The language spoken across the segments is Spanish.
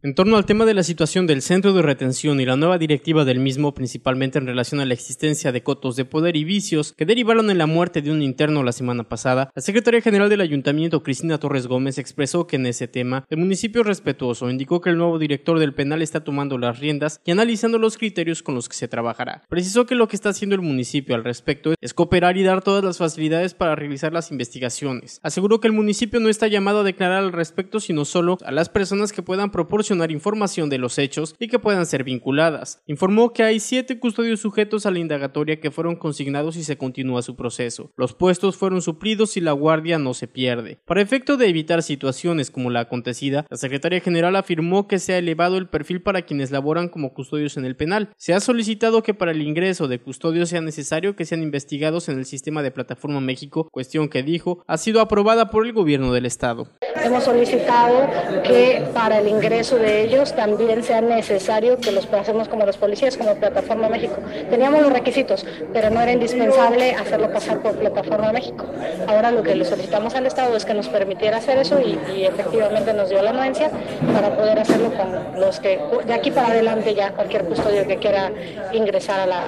En torno al tema de la situación del centro de retención y la nueva directiva del mismo, principalmente en relación a la existencia de cotos de poder y vicios que derivaron en la muerte de un interno la semana pasada, la secretaria general del ayuntamiento, Cristina Torres Gómez, expresó que en ese tema el municipio es respetuoso, indicó que el nuevo director del penal está tomando las riendas y analizando los criterios con los que se trabajará. Precisó que lo que está haciendo el municipio al respecto es cooperar y dar todas las facilidades para realizar las investigaciones. Aseguró que el municipio no está llamado a declarar al respecto, sino solo a las personas que puedan proporcionar información de los hechos y que puedan ser vinculadas. Informó que hay siete custodios sujetos a la indagatoria que fueron consignados y se continúa su proceso. Los puestos fueron suplidos y la guardia no se pierde. Para efecto de evitar situaciones como la acontecida, la secretaria general afirmó que se ha elevado el perfil para quienes laboran como custodios en el penal. Se ha solicitado que para el ingreso de custodios sea necesario que sean investigados en el sistema de Plataforma México, cuestión que dijo ha sido aprobada por el gobierno del estado. Hemos solicitado que para el ingreso de ellos también sea necesario que los pasemos como los policías, como Plataforma México. Teníamos los requisitos, pero no era indispensable hacerlo pasar por Plataforma México. Ahora lo que le solicitamos al Estado es que nos permitiera hacer eso y, efectivamente nos dio la anuencia para poder hacerlo con los que de aquí para adelante ya cualquier custodio que quiera ingresar a, la,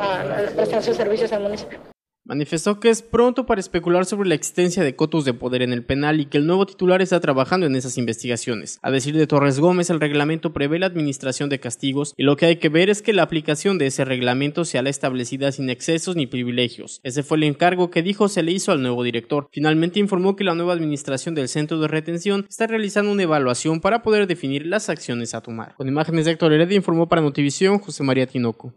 a prestar sus servicios al municipio. Manifestó que es pronto para especular sobre la existencia de cotos de poder en el penal y que el nuevo titular está trabajando en esas investigaciones. A decir de Torres Gómez, el reglamento prevé la administración de castigos y lo que hay que ver es que la aplicación de ese reglamento sea la establecida sin excesos ni privilegios. Ese fue el encargo que dijo se le hizo al nuevo director. Finalmente informó que la nueva administración del centro de retención está realizando una evaluación para poder definir las acciones a tomar. Con imágenes de Héctor Heredia informó para Notivisión José María Tinoco.